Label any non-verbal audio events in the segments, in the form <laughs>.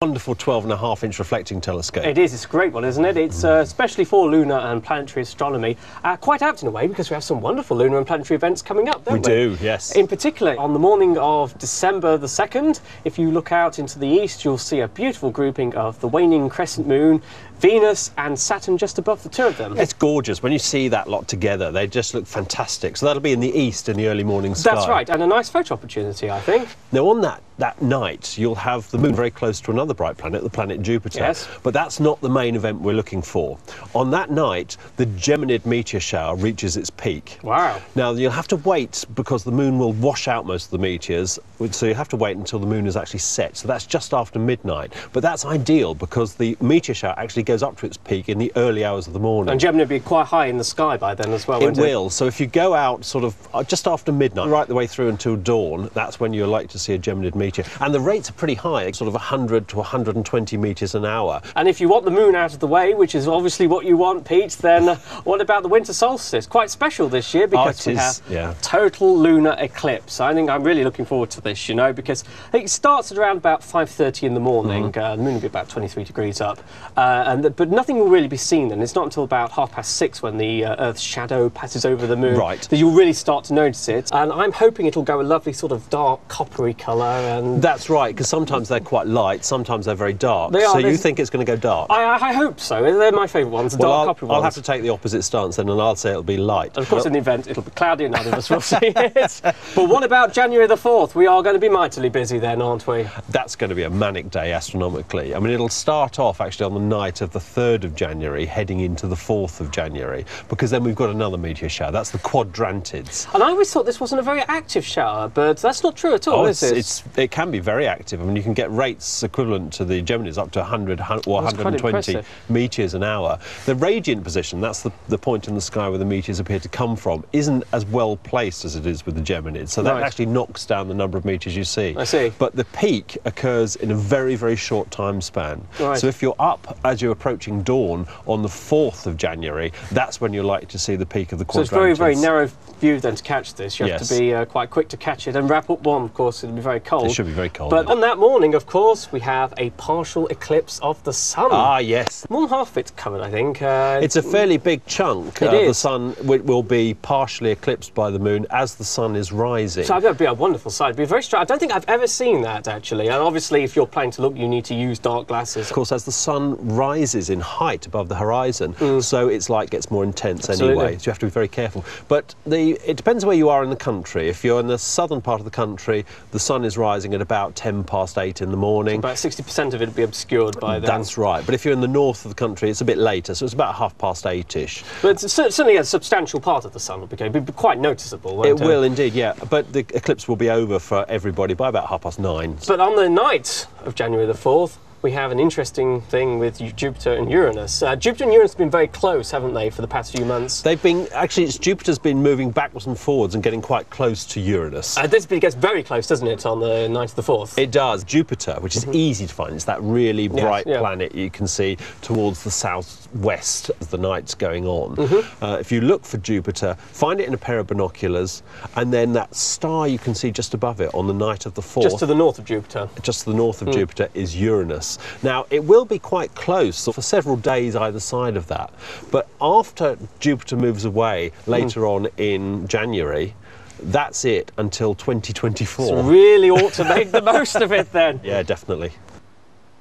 wonderful 12 and a half inch reflecting telescope. It is, it's a great one, isn't it? It's uh, especially for lunar and planetary astronomy. Uh, quite apt in a way because we have some wonderful lunar and planetary events coming up, don't we? We do, yes. In particular, on the morning of December the 2nd, if you look out into the east, you'll see a beautiful grouping of the waning crescent moon, Venus and Saturn just above the two of them. It's gorgeous. When you see that lot together, they just look fantastic. So that'll be in the east in the early morning sky. That's right, and a nice photo opportunity, I think. Now, on that, that night, you'll have the moon very close to another bright planet, the planet Jupiter. Yes. But that's not the main event we're looking for. On that night, the Geminid meteor shower reaches its peak. Wow. Now, you'll have to wait because the moon will wash out most of the meteors, so you have to wait until the moon is actually set. So that's just after midnight. But that's ideal because the meteor shower actually goes up to its peak in the early hours of the morning. And Gemini will be quite high in the sky by then as well, It will. So if you go out sort of uh, just after midnight, right the way through until dawn, that's when you're likely to see a Geminid meteor. And the rates are pretty high, sort of 100 to 120 meteors an hour. And if you want the moon out of the way, which is obviously what you want, Pete, then uh, <laughs> what about the winter solstice? Quite special this year because Oh, it we is, have yeah. total lunar eclipse. I think I'm really looking forward to this, you know, because it starts at around about 5.30 in the morning. Mm-hmm. Uh, the moon will be about 23 degrees up. Uh, and th- but nothing will really be seen then. It's not until about half past six when the uh, Earth's shadow passes over the moon Right. that you'll really start to notice it. And I'm hoping it'll go a lovely sort of dark coppery colour and That's right, because sometimes they're quite light, sometimes they're very dark. They are, so you think it's going to go dark? I, I hope so. They're my favourite ones, the well, dark I'll, coppery I'll have to take the opposite stance then, and I'll say it'll be light. And of course, in the event, it'll be cloudy and none of us will see <laughs> it. But what about January the 4th? We are going to be mightily busy then, aren't we? That's going to be a manic day astronomically. I mean, it'll start off actually on the night of the 3rd of January, heading into the 4th of January, because then we've got another meteor shower. That's the Quadrantids. And I always thought this wasn't a very active shower, but that's not true at all, Oh, is it's, it? it's, it can be very active. I mean, you can get rates equivalent to the Geminids up to 100 or That's 120 impressive. meteors an hour. The radiant position, that's the, the point in the sky where the meteors appear to come from, isn't as well placed as it is with the Geminids. So that Right. actually knocks down the number of meteors you see. I see. But the peak occurs in a very, very short time span. Right. So if you're up as you're approaching dawn on the 4th of January, that's when you're likely to see the peak of the so it's very, very narrow view then to catch this. You have Yes. to be uh, quite quick to catch it. And wrap up one, of course, it'll be very cold. Should be very cold. But on that morning, of course, we have a partial eclipse of the sun. Ah, yes. More than half of it's covered, I think. Uh, It's a fairly big chunk. It Uh, The sun wi- will be partially eclipsed by the moon as the sun is rising. So that'd be a wonderful sight. It'd be very strange. I don't think I've ever seen that actually. And obviously, if you're planning to look, you need to use dark glasses. Of course, as the sun rises in height above the horizon, so its light gets more intense Mm. Absolutely. anyway. So you have to be very careful. But the, it depends where you are in the country. If you're in the southern part of the country, the sun is rising at about 10 past 8 in the morning. About 60% of it will be obscured by then. That's right. But if you're in the north of the country, it's a bit later, so it's about half past eight-ish. But it's certainly a substantial part of the sun will be going. It'll be quite noticeable. Won't It will indeed, yeah. But the eclipse will be over for everybody by about half past nine. But on the night of January the 4th, we have an interesting thing with Jupiter and Uranus. Uh, Jupiter and Uranus have been very close, haven't they, for the past few months? They've been actually. It's Jupiter's been moving backwards and forwards and getting quite close to Uranus. Uh, this gets very close, doesn't it, on the night of the 4th? it does. Jupiter, which is easy to find, it's that really bright yeah. planet you can see towards the southwest as the night's going on. Mm-hmm. Uh, if you look for Jupiter, find it in a pair of binoculars, and then that star you can see just above it on the night of the fourth. Just to the north of Jupiter. just to the north Hmm. of Jupiter is Uranus. Now, it will be quite close for several days either side of that. But after Jupiter moves away later hmm. on in January, that's it until 2024. So really ought to make the most of it then. <laughs> yeah, definitely.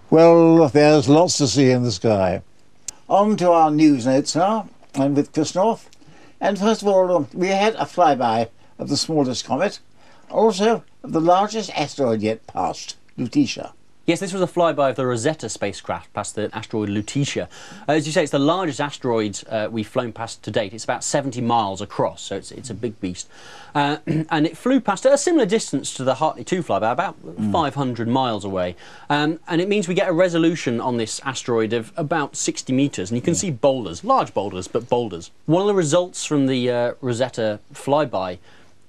Well, there's lots to see in the sky. On to our news notes now, and with Chris North. And first of all, we had a flyby of the smallest comet, also of the largest asteroid yet passed, Lutetia. Yes, this was a flyby of the Rosetta spacecraft past the asteroid Lutetia. Uh, as you say, it's the largest asteroid uh, we've flown past to date. It's about 70 miles across, so it's, it's a big beast. Uh, <clears throat> and it flew past at a similar distance to the Hartley 2 flyby, about 500 miles away. Um, and it means we get a resolution on this asteroid of about 60 metres, and you can see boulders, large boulders, but boulders. One of the results from the uh, Rosetta flyby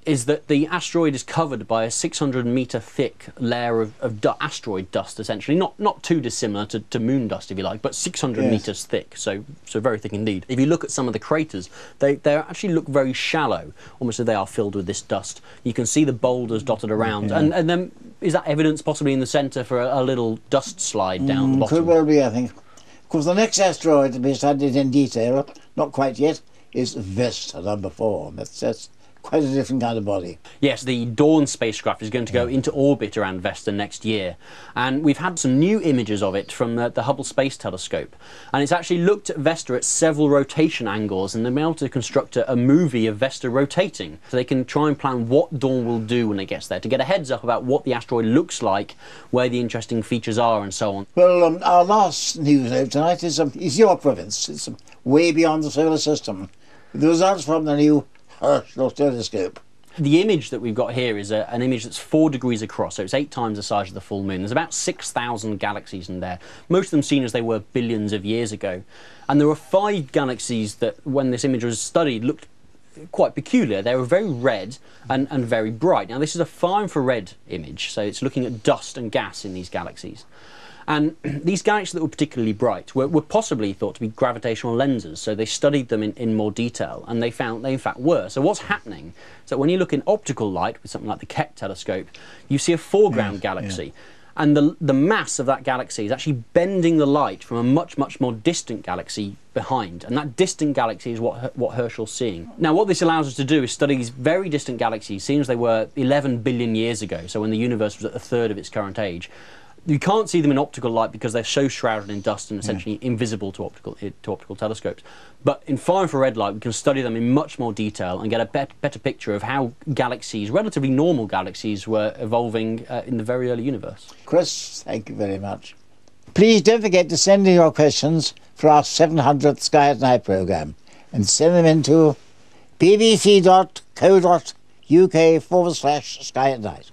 is that the asteroid is covered by a 600 meter thick layer of, of du- asteroid dust, essentially. Not not too dissimilar to, to moon dust, if you like, but 600 Yes. meters thick, so so very thick indeed. If you look at some of the craters, they, they actually look very shallow, almost as they are filled with this dust. You can see the boulders dotted around, and, and then is that evidence possibly in the centre for a, a little dust slide down the Mm, bottom? Could well be, I think. Of course, the next asteroid to be studied in detail, not quite yet, is Vesta number four. That's, that's quite a different kind of body. Yes, the Dawn spacecraft is going to go into orbit around Vesta next year. And we've had some new images of it from the, the Hubble Space Telescope. And it's actually looked at Vesta at several rotation angles and they've been able to construct a, a movie of Vesta rotating. So they can try and plan what Dawn will do when it gets there to get a heads up about what the asteroid looks like, where the interesting features are, and so on. Well, um, our last news note tonight is, um, is your province. It's um, way beyond the solar system. The results from the new Telescope. The image that we've got here is a, an image that's four degrees across, so it's eight times the size of the full moon. There's about 6,000 galaxies in there, most of them seen as they were billions of years ago. And there were five galaxies that, when this image was studied, looked quite peculiar. They were very red and, and very bright. Now, this is a far infrared image, so it's looking at dust and gas in these galaxies. And <clears throat> these galaxies that were particularly bright were, were possibly thought to be gravitational lenses. So they studied them in, in more detail and they found they in fact were. So what's happening is that when you look in optical light with something like the Keck telescope, you see a foreground Yes, galaxy. And the, the mass of that galaxy is actually bending the light from a much, much more distant galaxy behind. And that distant galaxy is what, what Herschel's seeing. Now, what this allows us to do is study these very distant galaxies, seen as they were 11 billion years ago, so when the universe was at a third of its current age. You can't see them in optical light because they're so shrouded in dust and essentially invisible to optical to optical telescopes. But in far infrared light, we can study them in much more detail and get a bet- better picture of how galaxies, relatively normal galaxies, were evolving uh, in the very early universe. Chris, thank you very much. Please don't forget to send in your questions for our 700th Sky at Night programme and send them into bbc.co.uk forward slash Sky at Night.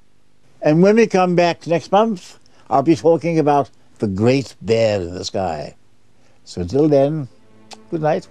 And when we come back next month, I'll be talking about the great bear in the sky. So until then, good night.